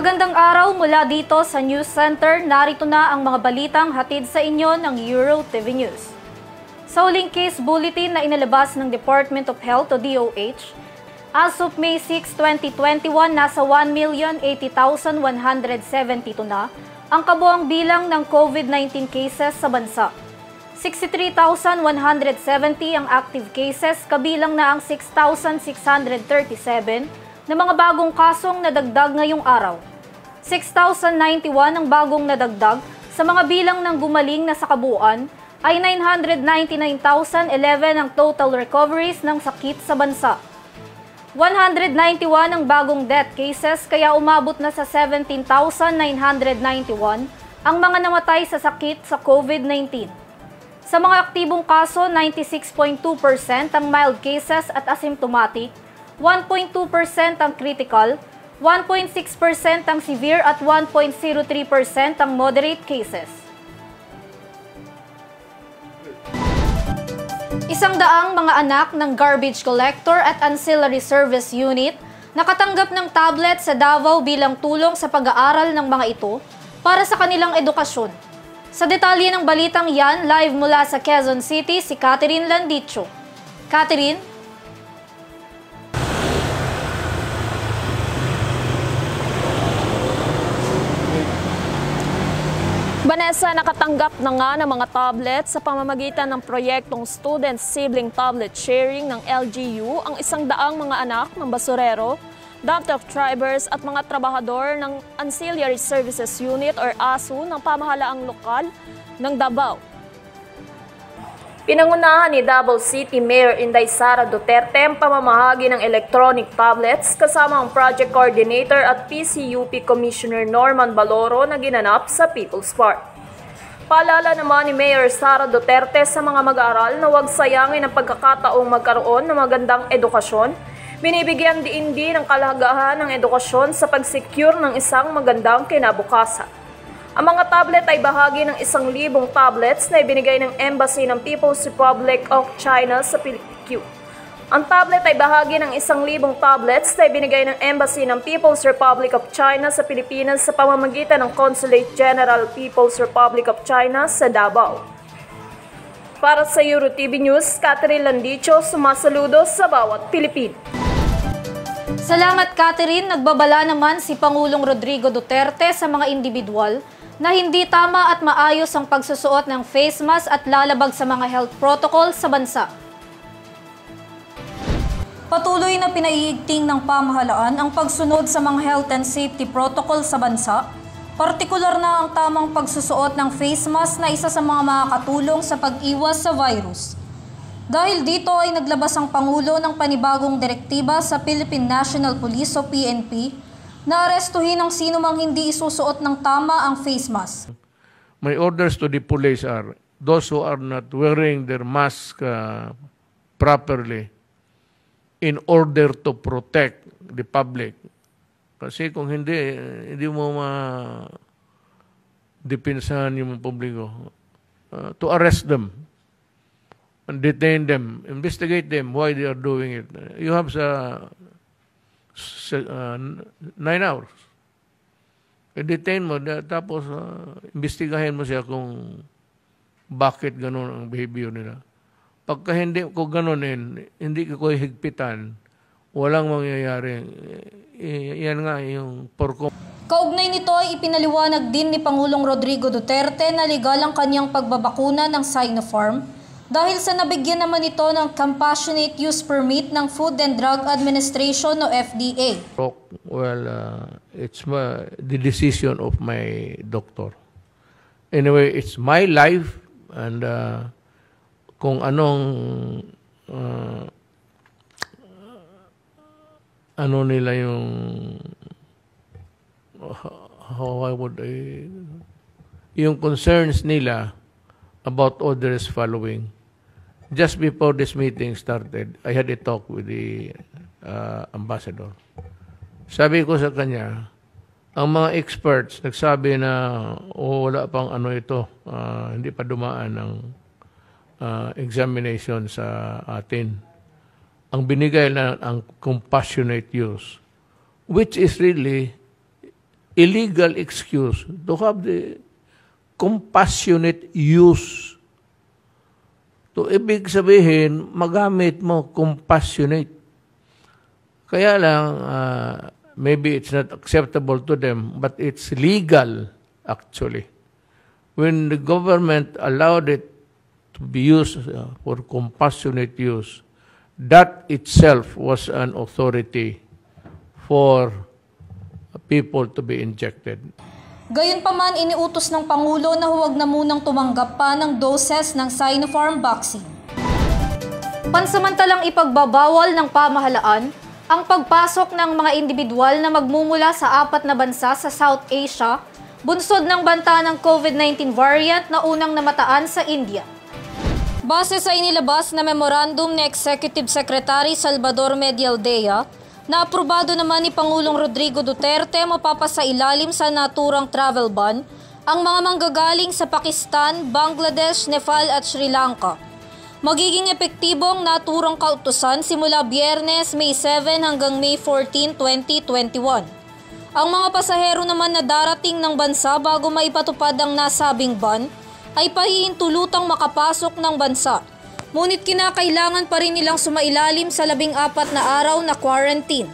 Magandang araw mula dito sa News Center. Narito na ang mga balitang hatid sa inyo ng Euro TV News. Sa huling case bulletin na inalabas ng Department of Health o DOH, as of May 6, 2021, nasa 1,080,172 na ang kabuang bilang ng COVID-19 cases sa bansa. 63,170 ang active cases, kabilang na ang 6,637 na mga bagong kasong nadagdag ngayong araw. 6,091 ang bagong nadagdag sa mga bilang ng gumaling na sa kabuuan ay 999,011 ang total recoveries ng sakit sa bansa. 191 ang bagong death cases kaya umabot na sa 17,991 ang mga namatay sa sakit sa COVID-19. Sa mga aktibong kaso, 96.2% ang mild cases at asymptomatic, 1.2% ang critical, 1.6% ang severe at 1.03% ang moderate cases. Isang daang mga anak ng garbage collector at ancillary service unit nakatanggap ng tablet sa Davao bilang tulong sa pag-aaral ng mga ito para sa kanilang edukasyon. Sa detalye ng balitang yan, live mula sa Quezon City si Catherine Landicho. Catherine, Vanessa, nakatanggap na nga ng mga tablet sa pamamagitan ng proyektong Student Sibling Tablet Sharing ng LGU ang isang daang mga anak ng basurero, dump truck drivers at mga trabahador ng Ancillary Services Unit or ASU ng pamahalaang lokal ng Davao. Pinangunahan ni Davao City Mayor Inday Sara Duterte ang pamamahagi ng electronic tablets kasama ang project coordinator at PCUP Commissioner Norman Baloro na ginanap sa People's Park. Paalala naman ni Mayor Sara Duterte sa mga mag-aaral na huwag sayangin ang pagkakataong magkaroon ng magandang edukasyon. Binibigyan din din ng kalagahan ng edukasyon sa pag-secure ng isang magandang kinabukasan. Ang mga tablet ay bahagi ng isang libong tablets na ibinigay ng Embassy ng People's Republic of China sa PQ. Ang tablet ay bahagi ng isang libong tablets na ibinigay ng Embassy ng People's Republic of China sa Pilipinas sa pamamagitan ng Consulate General People's Republic of China sa Davao. Para sa Euro TV News, Catherine Landicho sumasaludo sa bawat Pilipino. Salamat Catherine. Nagbabala naman si Pangulong Rodrigo Duterte sa mga individual na hindi tama at maayos ang pagsusuot ng face mask at lalabag sa mga health protocol sa bansa. Patuloy na pinaiigting ng pamahalaan ang pagsunod sa mga health and safety protocol sa bansa, partikular na ang tamang pagsusuot ng face mask na isa sa mga makakatulong sa pag-iwas sa virus. Dahil dito ay naglabas ang Pangulo ng panibagong direktiba sa Philippine National Police o PNP Naarestuhin ang sino mang hindi isusuot ng tama ang face mask. My orders to the police are those who are not wearing their mask uh, properly in order to protect the public. Kasi kung hindi, hindi mo ma dipinsahan yung publiko. Uh, to arrest them and detain them, investigate them why they are doing it. You have sa uh, nine hours. I-detain mo, tapos uh, imbestigahin mo siya kung bakit ganun ang behavior nila. Pagka hindi ko ganunin, hindi ko higpitan, walang mangyayari. Yan nga yung porko. Kaugnay nito ay ipinaliwanag din ni Pangulong Rodrigo Duterte na legal ang kanyang pagbabakuna ng Sinopharm dahil sa nabigyan naman ito ng Compassionate Use Permit ng Food and Drug Administration o FDA. Well, uh, it's my, the decision of my doctor. Anyway, it's my life and uh, kung anong uh, ano nila yung how I would I, yung concerns nila about others following just before this meeting started, I had a talk with the uh, ambassador. Sabi ko sa kanya, ang mga experts nagsabi na oh, wala pang ano ito, uh, hindi pa dumaan ng uh, examination sa atin. Ang binigay na ang compassionate use, which is really illegal excuse to have the compassionate use. To ibig sabihin, magamit mo compassionate. Kaya lang, uh, maybe it's not acceptable to them, but it's legal actually. When the government allowed it to be used uh, for compassionate use, that itself was an authority for people to be injected. Gayunpaman, iniutos ng Pangulo na huwag na munang tumanggap pa ng doses ng Sinopharm vaccine. Pansamantalang ipagbabawal ng pamahalaan ang pagpasok ng mga individual na magmumula sa apat na bansa sa South Asia, bunsod ng banta ng COVID-19 variant na unang namataan sa India. Base sa inilabas na memorandum ni Executive Secretary Salvador Medialdea, na aprobado naman ni Pangulong Rodrigo Duterte mapapasailalim sa naturang travel ban ang mga manggagaling sa Pakistan, Bangladesh, Nepal at Sri Lanka. Magiging epektibong naturang kautusan simula Biyernes, May 7 hanggang May 14, 2021. Ang mga pasahero naman na darating ng bansa bago maipatupad ang nasabing ban ay pahihintulutang makapasok ng bansa ngunit kinakailangan pa rin nilang sumailalim sa labing apat na araw na quarantine.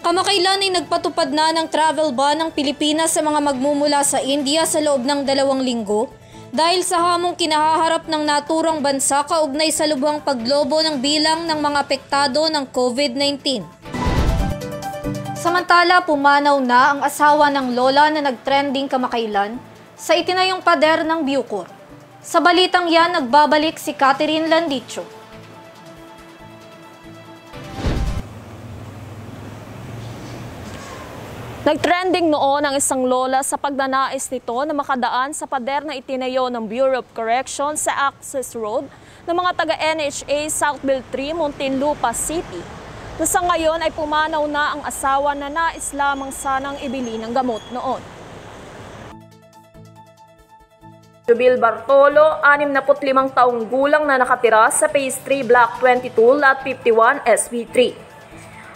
Kamakailan ay nagpatupad na ng travel ban ng Pilipinas sa mga magmumula sa India sa loob ng dalawang linggo dahil sa hamong kinahaharap ng naturang bansa kaugnay sa lubhang paglobo ng bilang ng mga apektado ng COVID-19. Samantala, pumanaw na ang asawa ng lola na nagtrending kamakailan sa itinayong pader ng Bucor. Sa balitang yan, nagbabalik si Catherine Landicho. Nagtrending noon ang isang lola sa pagnanais nito na makadaan sa pader na itinayo ng Bureau of Corrections sa Access Road ng mga taga-NHA Southville 3, Muntinlupa City. Na sa ngayon ay pumanaw na ang asawa na nais lamang sanang ibili ng gamot noon. Jubil Bartolo, 65 taong gulang na nakatira sa Phase 3 Block 22, Lot 51, SB3.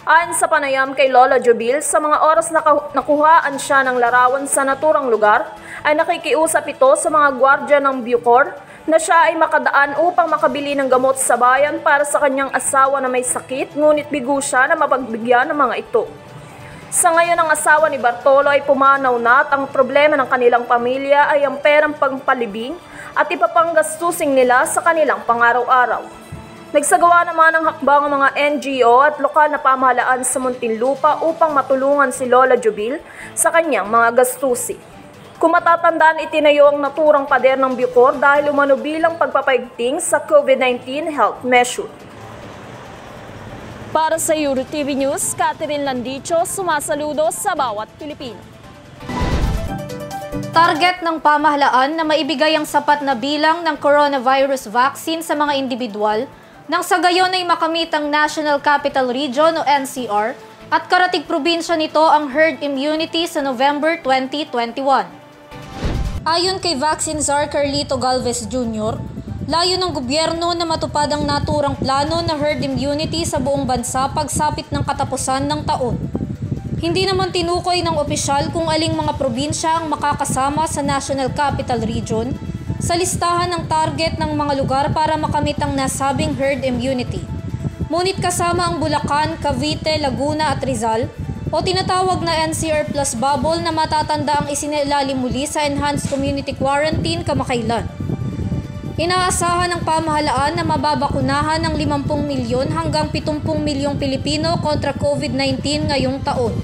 Ayon sa panayam kay Lola Jubil, sa mga oras na nakuhaan siya ng larawan sa naturang lugar, ay nakikiusap ito sa mga gwardya ng Bucor na siya ay makadaan upang makabili ng gamot sa bayan para sa kanyang asawa na may sakit, ngunit bigo siya na mapagbigyan ng mga ito. Sa ngayon, ang asawa ni Bartolo ay pumanaw na at ang problema ng kanilang pamilya ay ang perang pangpalibing at ipapanggastusing nila sa kanilang pangaraw-araw. Nagsagawa naman ng hakbang ang mga NGO at lokal na pamahalaan sa Muntinlupa upang matulungan si Lola Jubil sa kanyang mga gastusi. Kung matatandaan, itinayo ang naturang pader ng Bucor dahil umano bilang pagpapaigting sa COVID-19 health measure. Para sa Euro TV News, Catherine Landicho, sumasaludo sa bawat Pilipino. Target ng pamahalaan na maibigay ang sapat na bilang ng coronavirus vaccine sa mga individual nang sa gayon ay makamit ang National Capital Region o NCR at karatig probinsya nito ang herd immunity sa November 2021. Ayon kay Vaccine Czar Carlito Galvez Jr., Layo ng gobyerno na matupad ang naturang plano na herd immunity sa buong bansa pagsapit ng katapusan ng taon. Hindi naman tinukoy ng opisyal kung aling mga probinsya ang makakasama sa National Capital Region sa listahan ng target ng mga lugar para makamit ang nasabing herd immunity. Ngunit kasama ang Bulacan, Cavite, Laguna at Rizal o tinatawag na NCR Plus Bubble na matatanda ang isinilalim muli sa Enhanced Community Quarantine kamakailan. Inaasahan ng pamahalaan na mababakunahan ng 50 milyon hanggang 70 milyong Pilipino kontra COVID-19 ngayong taon.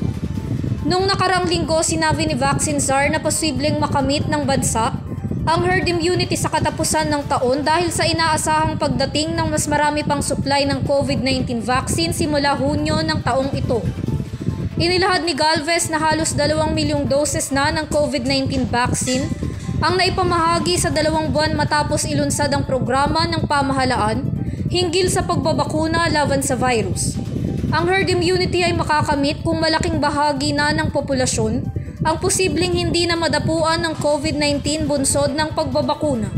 Nung nakarang linggo, sinabi ni Vaccine Czar na posibleng makamit ng bansa ang herd immunity sa katapusan ng taon dahil sa inaasahang pagdating ng mas marami pang supply ng COVID-19 vaccine simula Hunyo ng taong ito. Inilahad ni Galvez na halos 2 milyong doses na ng COVID-19 vaccine ang naipamahagi sa dalawang buwan matapos ilunsad ang programa ng pamahalaan hinggil sa pagbabakuna laban sa virus. Ang herd immunity ay makakamit kung malaking bahagi na ng populasyon ang posibleng hindi na madapuan ng COVID-19 bunsod ng pagbabakuna.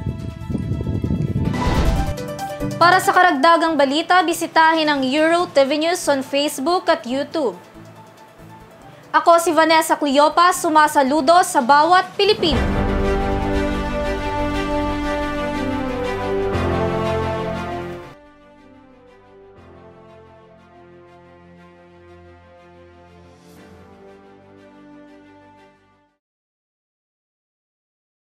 Para sa karagdagang balita, bisitahin ang Euro TV News on Facebook at YouTube. Ako si Vanessa Cleopas, sumasaludo sa bawat Pilipino.